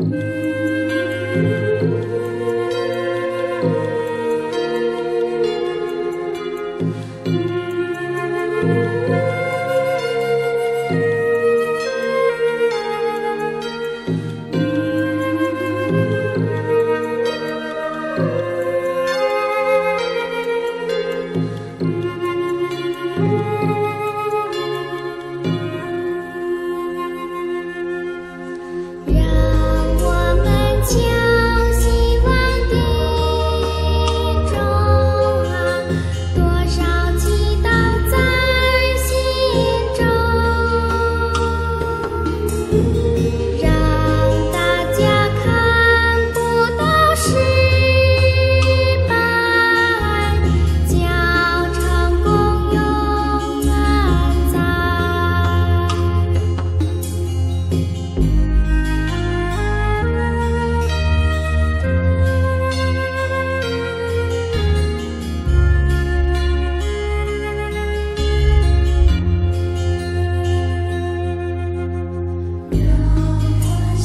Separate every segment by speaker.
Speaker 1: Música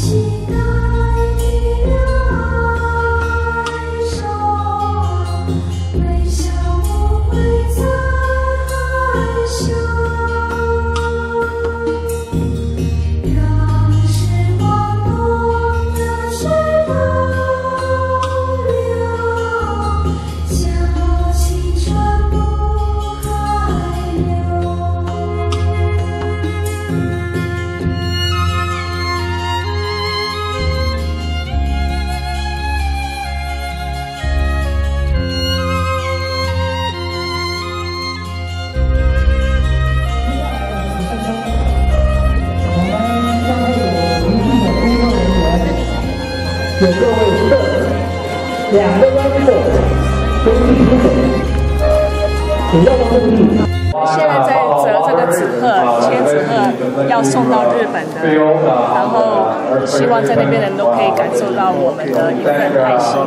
Speaker 1: Jesus. 两个弯手都举起手，请要注意。
Speaker 2: 现在在折这个纸鹤，千纸鹤要送到日本的，然后希望在那边的人都可以感受到我们的一份爱心。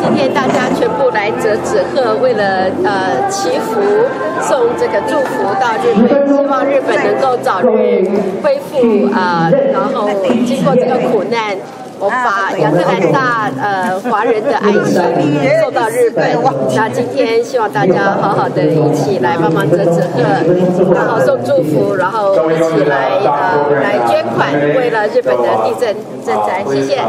Speaker 3: 今天大家全部来折纸鹤，为了呃祈福，送这个祝福到日本，希望日本能够早日恢复啊，然后经过这个苦难，我把亚特兰大呃华人的爱心送到日本。那今天希望大家好好的一起来帮忙折纸鹤，然后送祝福，然后一起来呃来捐款，为了日本的地震赈灾，谢谢。